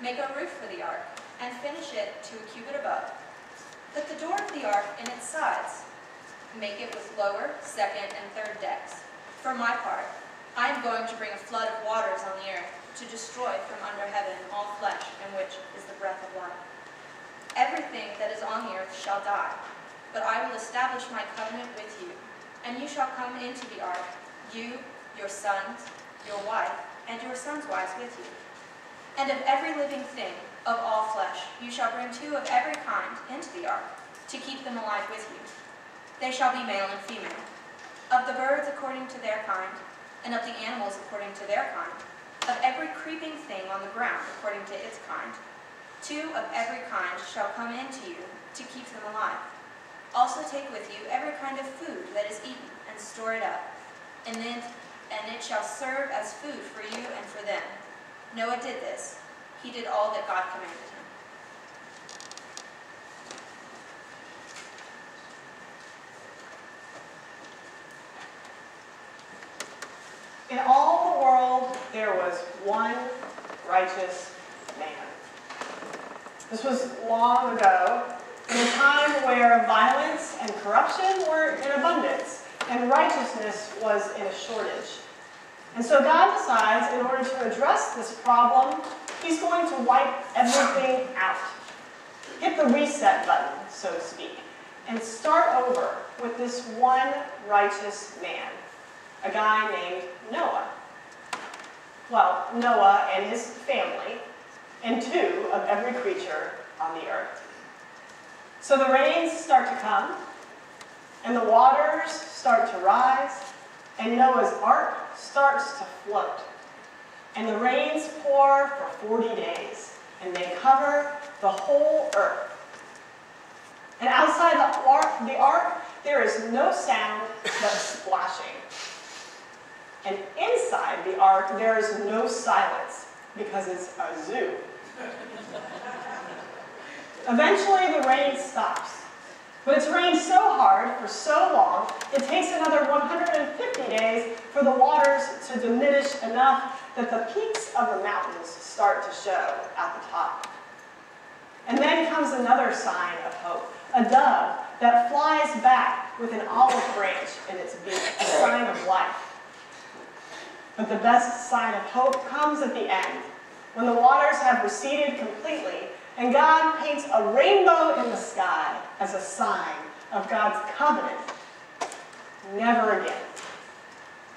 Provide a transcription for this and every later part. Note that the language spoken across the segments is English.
Make a roof for the ark, and finish it to a cubit above. Put the door of the ark in its sides. Make it with lower, second, and third decks. For my part, I am going to bring a flood of waters on the earth, to destroy from under heaven all flesh in which is the breath of life. Everything that is on the earth shall die, but I will establish my covenant with you, and you shall come into the ark, you, your sons, your wife, and your sons' wives with you. And of every living thing, of all flesh, you shall bring two of every kind into the ark, to keep them alive with you. They shall be male and female. Of the birds according to their kind, and of the animals according to their kind, of every creeping thing on the ground according to its kind. Two of every kind shall come into you to keep them alive. Also take with you every kind of food that is eaten, and store it up, and then and it shall serve as food for you and for them. Noah did this. He did all that God commanded him. In all the world, there was one righteous man. This was long ago, in a time where violence and corruption were in abundance, and righteousness was in a shortage. And so God decides, in order to address this problem, he's going to wipe everything out. Hit the reset button, so to speak, and start over with this one righteous man, a guy named Noah. Well, Noah and his family, and two of every creature on the earth. So the rains start to come, and the waters start to rise, and Noah's ark starts to float. And the rains pour for 40 days, and they cover the whole earth. And outside the ark, the ark there is no sound but splashing. And inside the ark, there is no silence because it's a zoo. Eventually, the rain stops. But it's rained so hard for so long, it takes another 150 days for the waters to diminish enough that the peaks of the mountains start to show at the top. And then comes another sign of hope, a dove that flies back with an olive branch in its beak, a sign of life. But the best sign of hope comes at the end, when the waters have receded completely and God paints a rainbow in the sky as a sign of God's covenant. Never again.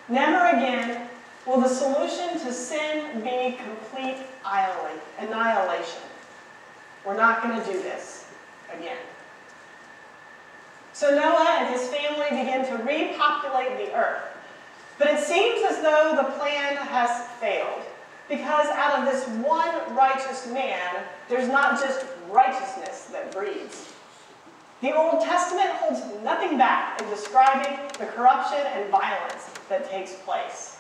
Never again will the solution to sin be complete annihilation. We're not going to do this again. So Noah and his family begin to repopulate the earth. But it seems as though the plan has failed. Because out of this one righteous man, there's not just righteousness that breeds. The Old Testament holds nothing back in describing the corruption and violence that takes place.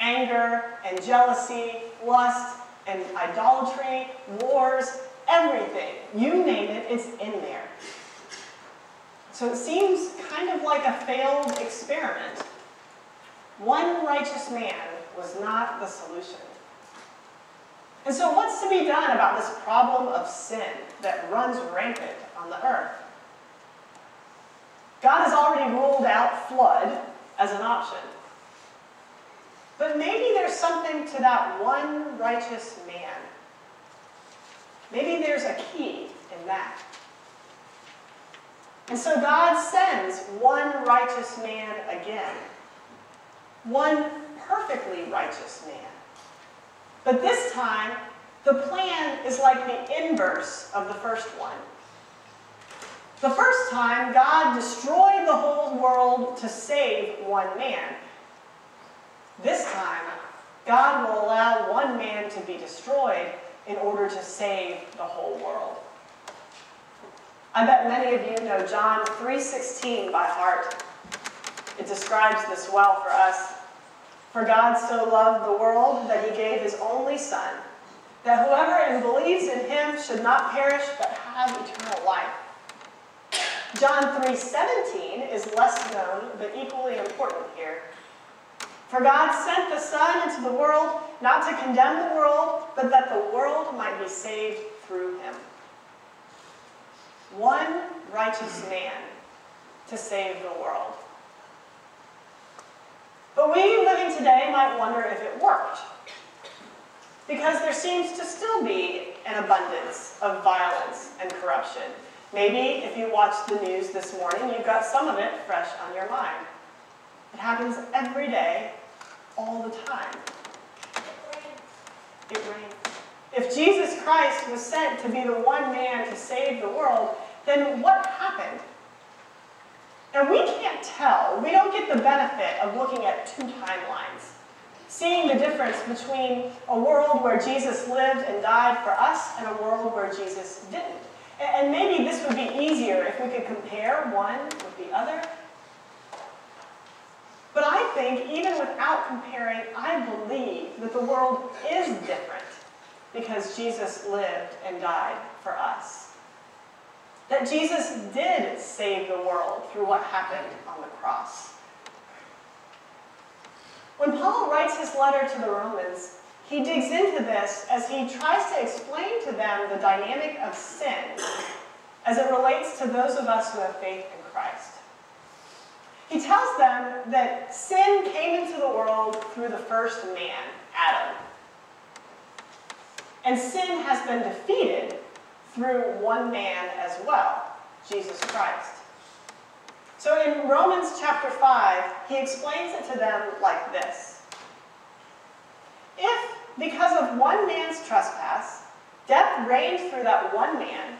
Anger and jealousy, lust and idolatry, wars, everything. You name it, it's in there. So it seems kind of like a failed experiment. One righteous man was not the solution. And so what's to be done about this problem of sin that runs rampant on the earth? God has already ruled out flood as an option. But maybe there's something to that one righteous man. Maybe there's a key in that. And so God sends one righteous man again. One perfectly righteous man. But this time, the plan is like the inverse of the first one. The first time, God destroyed the whole world to save one man. This time, God will allow one man to be destroyed in order to save the whole world. I bet many of you know John 3.16 by heart. It describes this well for us. For God so loved the world that he gave his only Son, that whoever believes in him should not perish but have eternal life. John 3.17 is less known but equally important here. For God sent the Son into the world not to condemn the world, but that the world might be saved through him. One righteous man to save the world. But we living today might wonder if it worked. Because there seems to still be an abundance of violence and corruption. Maybe if you watched the news this morning, you've got some of it fresh on your mind. It happens every day, all the time. It rains. If Jesus Christ was sent to be the one man to save the world, then what happened? And we can't tell. We don't get the benefit of looking at two timelines. Seeing the difference between a world where Jesus lived and died for us and a world where Jesus didn't. And maybe this would be easier if we could compare one with the other. But I think even without comparing, I believe that the world is different because Jesus lived and died for us. That Jesus did save the world through what happened on the cross. When Paul writes his letter to the Romans, he digs into this as he tries to explain to them the dynamic of sin as it relates to those of us who have faith in Christ. He tells them that sin came into the world through the first man, Adam. And sin has been defeated through one man as well, Jesus Christ. So in Romans chapter 5, he explains it to them like this. If, because of one man's trespass, death reigned through that one man,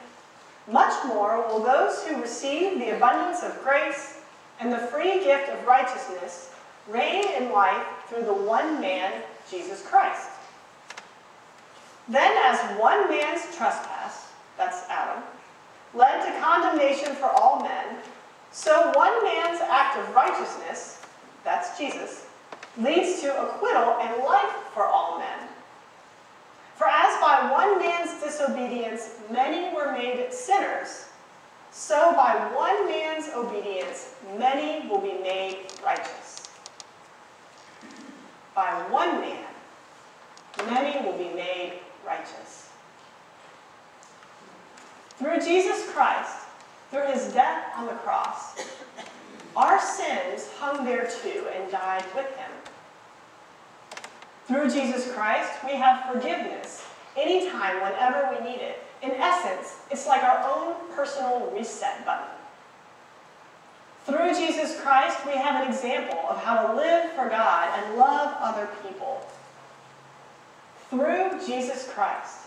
much more will those who receive the abundance of grace and the free gift of righteousness reign in life through the one man, Jesus Christ. Then as one man's trespass, that's Adam, led to condemnation for all men, so one man's act of righteousness, that's Jesus, leads to acquittal and life for all men. For as by one man's disobedience many were made sinners, so by one man's obedience many will be made righteous. By one man, many will be made righteous. Through Jesus Christ, through his death on the cross, our sins hung there too and died with him. Through Jesus Christ, we have forgiveness anytime, whenever we need it. In essence, it's like our own personal reset button. Through Jesus Christ, we have an example of how to live for God and love other people. Through Jesus Christ,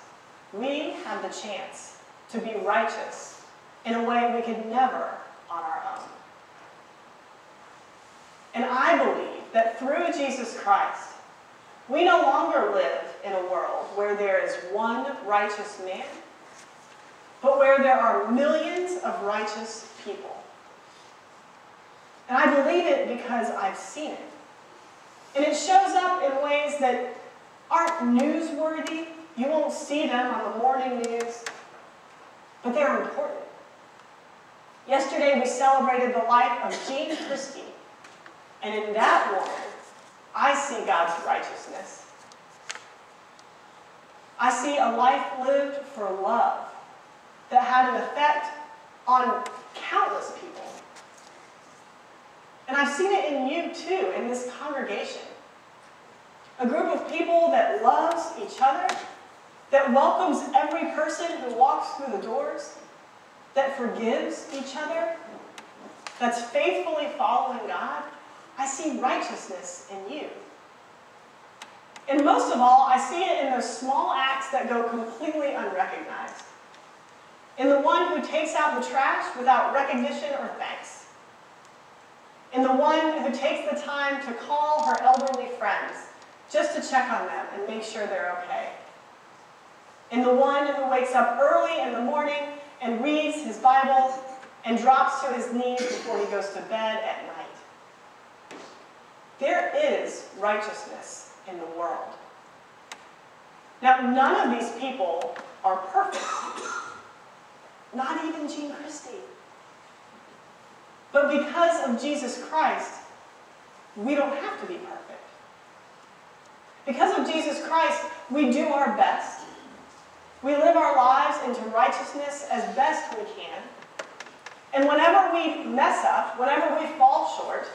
we have the chance to be righteous in a way we could never on our own. And I believe that through Jesus Christ, we no longer live in a world where there is one righteous man, but where there are millions of righteous people. And I believe it because I've seen it. And it shows up in ways that aren't newsworthy. You won't see them on the morning news but they're important. Yesterday we celebrated the life of Jean Christie, and in that woman, I see God's righteousness. I see a life lived for love that had an effect on countless people. And I've seen it in you too, in this congregation. A group of people that loves each other that welcomes every person who walks through the doors, that forgives each other, that's faithfully following God, I see righteousness in you. And most of all, I see it in those small acts that go completely unrecognized. In the one who takes out the trash without recognition or thanks. In the one who takes the time to call her elderly friends just to check on them and make sure they're okay in the one who wakes up early in the morning and reads his Bible and drops to his knees before he goes to bed at night. There is righteousness in the world. Now, none of these people are perfect. Not even Jean Christie. But because of Jesus Christ, we don't have to be perfect. Because of Jesus Christ, we do our best. Into righteousness as best we can. And whenever we mess up, whenever we fall short,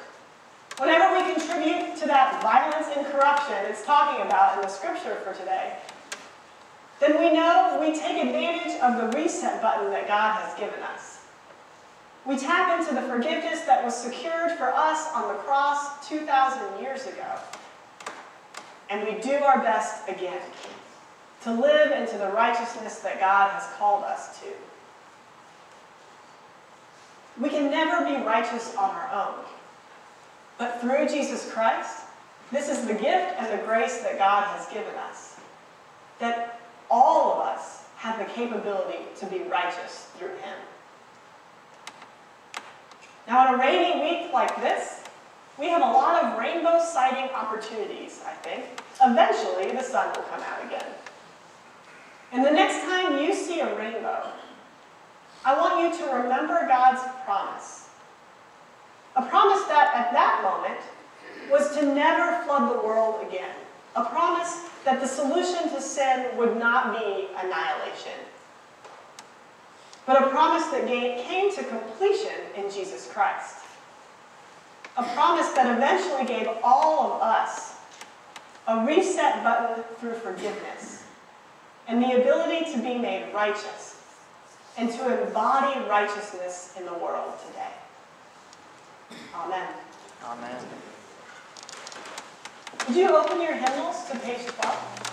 whenever we contribute to that violence and corruption it's talking about in the scripture for today, then we know we take advantage of the reset button that God has given us. We tap into the forgiveness that was secured for us on the cross 2,000 years ago. And we do our best again to live into the righteousness that God has called us to. We can never be righteous on our own. But through Jesus Christ, this is the gift and the grace that God has given us. That all of us have the capability to be righteous through Him. Now, on a rainy week like this, we have a lot of rainbow sighting opportunities, I think. Eventually, the sun will come out again. And the next time you see a rainbow, I want you to remember God's promise. A promise that at that moment was to never flood the world again. A promise that the solution to sin would not be annihilation, but a promise that came to completion in Jesus Christ. A promise that eventually gave all of us a reset button through forgiveness and the ability to be made righteous and to embody righteousness in the world today. Amen. Amen. Would you open your hymnals to page 12?